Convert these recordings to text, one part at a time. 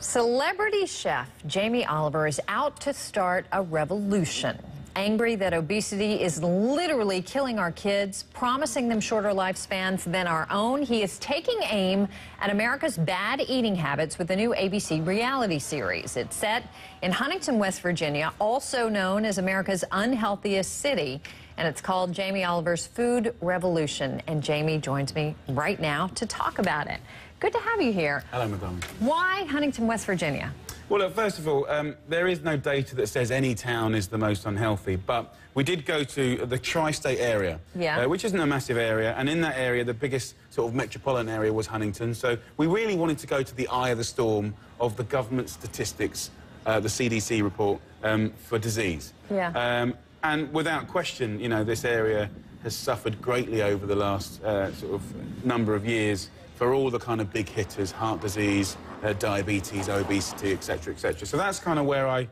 Celebrity chef Jamie Oliver is out to start a revolution. Angry that obesity is literally killing our kids, promising them shorter lifespans than our own, he is taking aim at America's bad eating habits with a new ABC reality series. It's set in Huntington, West Virginia, also known as America's unhealthiest city, and it's called Jamie Oliver's Food Revolution. And Jamie joins me right now to talk about it. Good to have you here. Hello, Madonna. Why Huntington, West Virginia? Well, look, first of all, um, there is no data that says any town is the most unhealthy, but we did go to the tri-state area, Yeah. uh, which isn't a massive area, and in that area, the biggest sort of metropolitan area was Huntington. So we really wanted to go to the eye of the storm of the government statistics, uh, the CDC report um, for disease. Yeah. Um, and without question, you know, this area has suffered greatly over the last uh, sort of number of years for all the kind of big hitters, heart disease, uh, diabetes, obesity, etc., etc. So that's kind of where I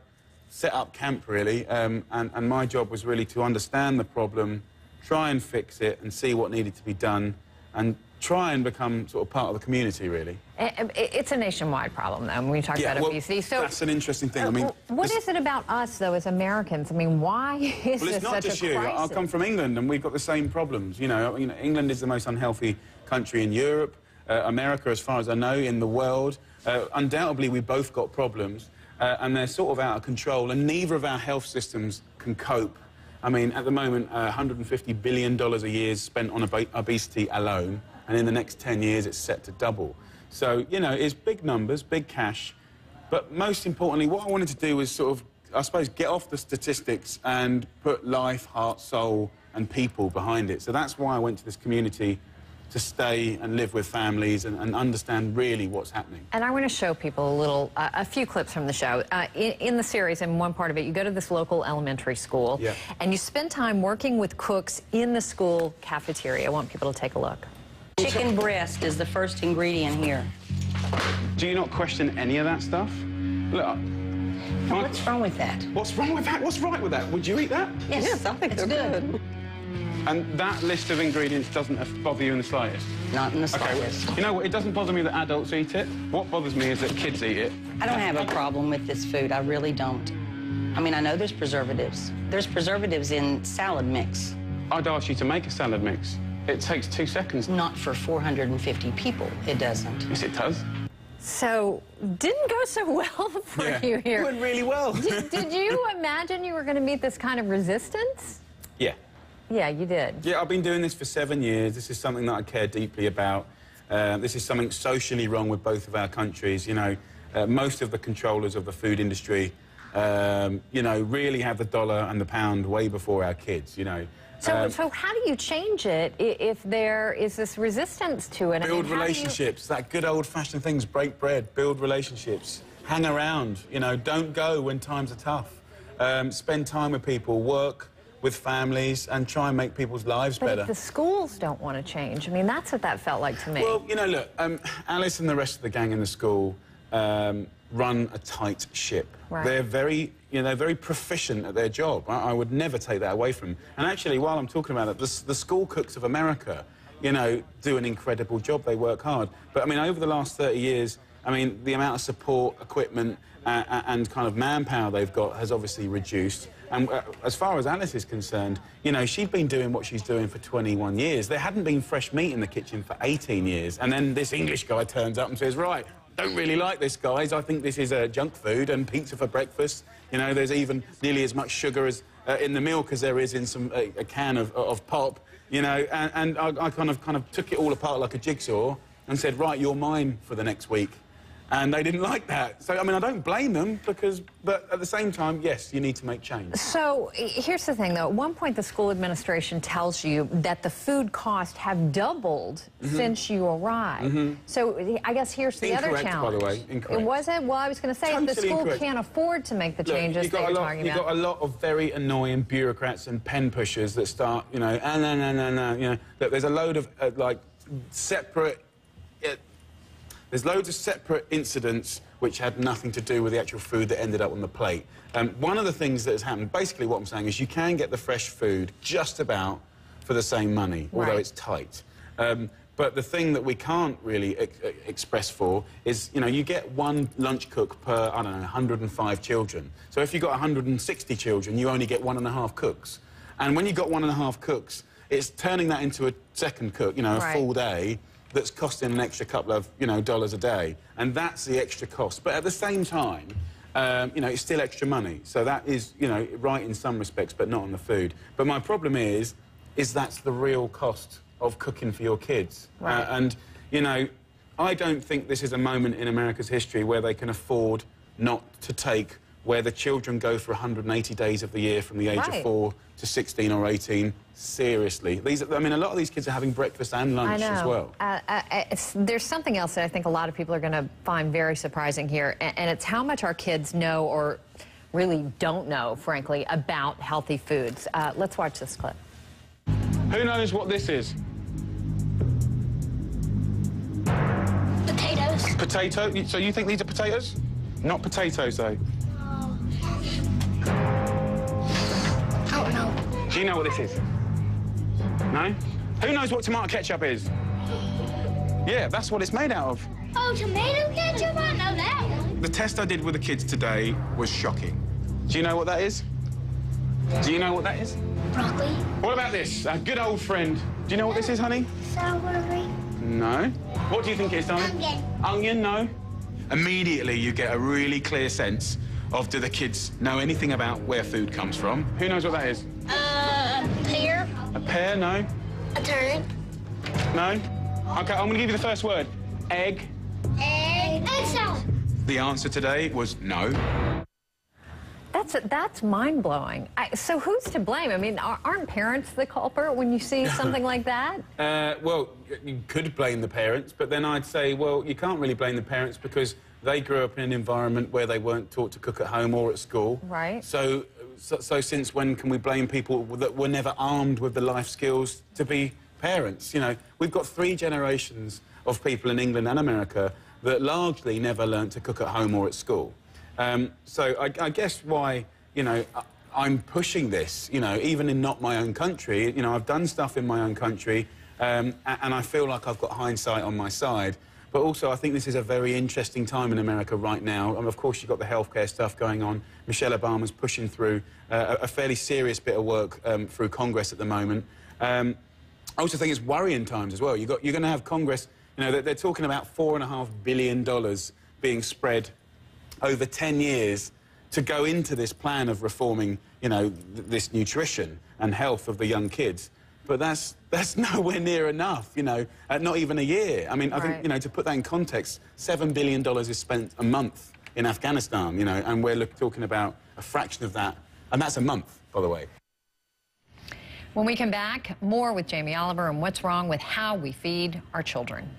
set up camp, really. Um, and, and my job was really to understand the problem, try and fix it, and see what needed to be done, and try and become sort of part of the community, really. It's a nationwide problem, though, when we talk about well, obesity. So, that's an interesting thing. I mean, uh, what this- is it about us, though, as Americans? I mean, why is Well, this it's not such just a you. crisis? I come from England, and we've got the same problems. You know, you know England is the most unhealthy country in Europe. Uh, America, as far as I know, in the world. Uh, undoubtedly, we both got problems, uh, and they're sort of out of control. And neither of our health systems can cope. I mean, at the moment, uh, 150 billion dollars a year is spent on ob- obesity alone, and in the next 10 years, it's set to double. So, you know, it's big numbers, big cash. But most importantly, what I wanted to do was sort of, I suppose, get off the statistics and put life, heart, soul, and people behind it. So that's why I went to this community to stay and live with families and, and understand really what's happening. And I want to show people a little, uh, a few clips from the show. Uh, in, in the series, in one part of it, you go to this local elementary school, Yeah. and you spend time working with cooks in the school cafeteria. I want people to take a look. Chicken breast is the first ingredient here. Do you not question any of that stuff? Look, What's wrong with that? what's wrong with that? What's right with that? Would you eat that? Yes, I think it's they're good. good. And that list of ingredients doesn't bother you in the slightest? Not in the Okay, slightest. well, you know what? It doesn't bother me that adults eat it. What bothers me is that kids eat it. I don't have a problem with this food. I really don't. I mean, I know there's preservatives. There's preservatives in salad mix, I'd ask you to make a salad mix. It takes two seconds. not for 450 people. It doesn't. Yes, it does. So, didn't go so well for you here. It went really well. did, did you imagine you were going to meet this kind of resistance? yeah. Yeah, you did. Yeah, I've been doing this for seven years. This is something that I care deeply about. Uh, this is something socially wrong with both of our countries. You know, uh, most of the controllers of the food industry, um, you know, really have the dollar and the pound way before our kids, you know. So, Um, so how do you change it if there is this resistance to it? I mean, build you- relationships, that good old-fashioned things, break bread, build relationships, hang around, you know, don't go when times are tough. Um, spend time with people, work with families, and try and make people's lives But better. if the schools don't want to change, I mean, that's what that felt like to me. Well, you know, look, um, Alice and the rest of the gang in the school um, run a tight ship. Right. They're very, you know, they're very proficient at their job. I, I would never take that away from them. And actually, while I'm talking about it, the, the school cooks of America, you know, do an incredible job. They work hard. But I mean, over the last 30 years, I mean, the amount of support, equipment, uh, uh, and kind of manpower they've got has obviously reduced. And uh, as far as Alice is concerned, you know, she'd been doing what she's doing for 21 years. There hadn't been fresh meat in the kitchen for 18 years. And then this English guy turns up and says, right, don't really like this, guys. I think this is uh, junk food and pizza for breakfast. You know, there's even nearly as much sugar as uh, in the milk as there is in some a, a can of, of pop. You know, and, and I, I kind of kind of took it all apart like a jigsaw and said, right, you're mine for the next week. And they didn't like that. So, I mean, I don't blame them because, but at the same time, yes, you need to make change. So here's the thing, though. At one point, the school administration tells you that the food costs have doubled Mm-hmm. since you arrived. So I guess here's the other Incorrect, by challenge. the way. Incorrect. It wasn't? Well, I was going to say, if the school incorrect. can't afford to make the Look, changes you've that got you're a lot, you've got a lot of very annoying bureaucrats and pen pushers that start, you know, ah, no, no, no, no, you know. Look, there's a load of, uh, like, separate... Uh, there's loads of separate incidents which had nothing to do with the actual food that ended up on the plate. Um, one of the things that has happened, basically what I'm saying is you can get the fresh food just about for the same money, although it's tight. Um, But the thing that we can't really ex express for is, you know, you get one lunch cook per, I don't know, 105 children. So if you've got 160 children, you only get one and a half cooks. And when you've got one and a half cooks, it's turning that into a second cook, you know, right. a full day that's costing an extra couple of, you know, dollars a day. And that's the extra cost. But at the same time, um, you know, it's still extra money. So that is, you know, right in some respects, but not on the food. But my problem is, is that's the real cost of cooking for your kids. Right. Uh, and, you know, I don't think this is a moment in America's history where they can afford not to take where the children go for 180 days of the year from the age Right. of four to 16 or 18 seriously. These, are, I mean, a lot of these kids are having breakfast and I lunch know. as well. Uh, uh, it's, there's something else that I think a lot of people are going to find very surprising here, and, and it's how much our kids know or really don't know, frankly, about healthy foods. Uh, let's watch this clip. Who knows what this is? Potatoes. Potato? So you think these are potatoes? Not potatoes, though. Do you know what this is? No? Who knows what tomato ketchup is? Yeah, that's what it's made out of. Oh, tomato ketchup? I know that one. The test I did with the kids today was shocking. Do you know what that is? Do you know what that is? Broccoli. What about this? A good old friend. Do you know what this is, honey? Celery. No. What do you think it is, darling? Onion. Onion, no. Immediately, you get a really clear sense of do the kids know anything about where food comes from? Who knows what that is? Pear. No. A turnip. No? Okay, I'm going to give you the first word. Egg. Egg. Egg salad. The answer today was no. That's that's mind blowing. So who's to blame? I mean, are, aren't parents the culprit when you see something like that? Uh, well, you could blame the parents, but then I'd say, well, you can't really blame the parents because they grew up in an environment where they weren't taught to cook at home or at school. Right. So, so, so since when can we blame people that were never armed with the life skills to be parents? You know, we've got three generations of people in England and America that largely never learnt to cook at home or at school. Um, so I, I guess why, you know, I, I'm pushing this, you know, even in not my own country. You know, I've done stuff in my own country, um, a- and I feel like I've got hindsight on my side. But also, I think this is a very interesting time in America right now. And of course, you've got the healthcare stuff going on. Michelle Obama's pushing through uh, a fairly serious bit of work um, through Congress at the moment. Um, I also think it's worrying times as well. Got, you're going to have Congress, you know, they're, they're talking about $4.5 billion being spread over 10 years to go into this plan of reforming, you know, th- this nutrition and health of the young kids. But that's, that's nowhere near enough, you know, uh, not even a year. I mean, I Right. think, you know, to put that in context, $7 billion is spent a month in Afghanistan, you know, and we're look, talking about a fraction of that. And that's a month, by the way. When we come back, more with Jamie Oliver and what's wrong with how we feed our children.